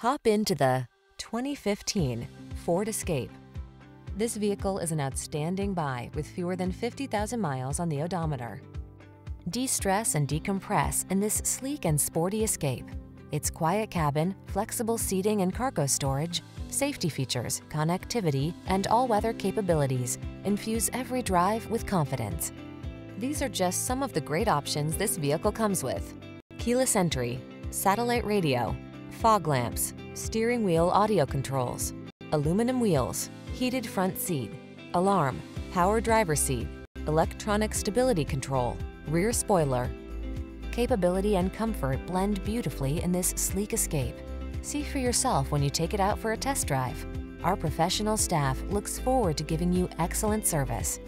Hop into the 2015 Ford Escape. This vehicle is an outstanding buy with fewer than 50,000 miles on the odometer. De-stress and decompress in this sleek and sporty Escape. Its quiet cabin, flexible seating and cargo storage, safety features, connectivity, and all-weather capabilities infuse every drive with confidence. These are just some of the great options this vehicle comes with. Keyless entry, satellite radio, fog lamps, steering wheel audio controls, aluminum wheels, heated front seat, alarm, power driver seat, electronic stability control, rear spoiler. Capability and comfort blend beautifully in this sleek escape. See for yourself when you take it out for a test drive. Our professional staff looks forward to giving you excellent service.